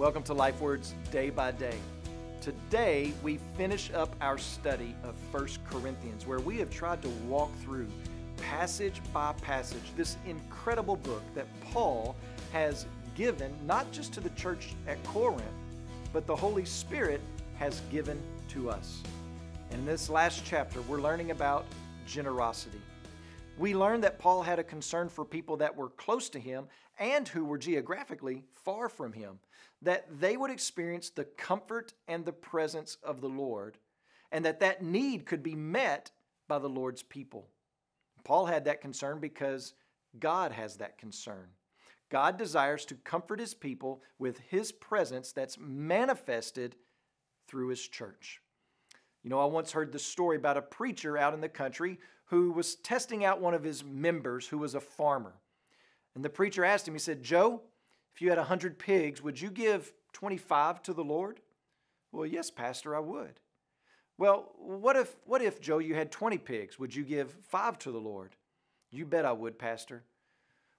Welcome to Lifeword's Day by Day. Today, we finish up our study of 1 Corinthians, where we have tried to walk through passage by passage this incredible book that Paul has given not just to the church at Corinth, but the Holy Spirit has given to us. In this last chapter, we're learning about generosity. We learned that Paul had a concern for people that were close to him and who were geographically far from him, that they would experience the comfort and the presence of the Lord, and that that need could be met by the Lord's people. Paul had that concern because God has that concern. God desires to comfort his people with his presence that's manifested through his church. You know, I once heard the story about a preacher out in the country who was testing out one of his members who was a farmer. And the preacher asked him, he said, Joe, if you had 100 pigs, would you give 25 to the Lord? Well, yes, Pastor, I would. Well, what if, what if, Joe, you had 20 pigs? Would you give five to the Lord? You bet I would, Pastor.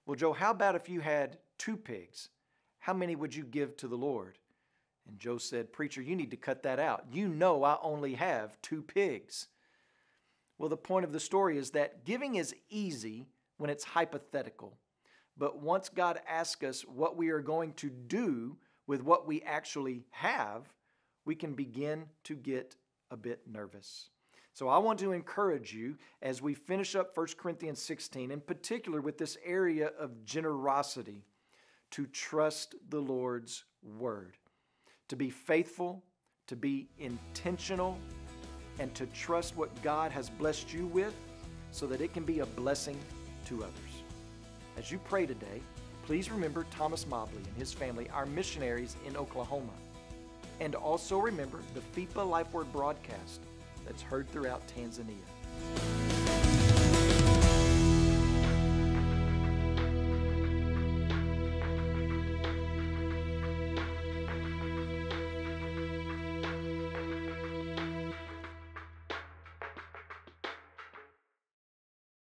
Well, Joe, how about if you had two pigs? How many would you give to the Lord? And Joe said, Preacher, you need to cut that out. You know I only have two pigs. Well, the point of the story is that giving is easy when it's hypothetical. But once God asks us what we are going to do with what we actually have, we can begin to get a bit nervous. So I want to encourage you as we finish up 1 Corinthians 16, in particular with this area of generosity, to trust the Lord's word, to be faithful, to be intentional and to trust what God has blessed you with so that it can be a blessing to others. As you pray today, please remember Thomas Mobley and his family, our missionaries in Oklahoma. And also remember the FIPA Lifeword broadcast that's heard throughout Tanzania.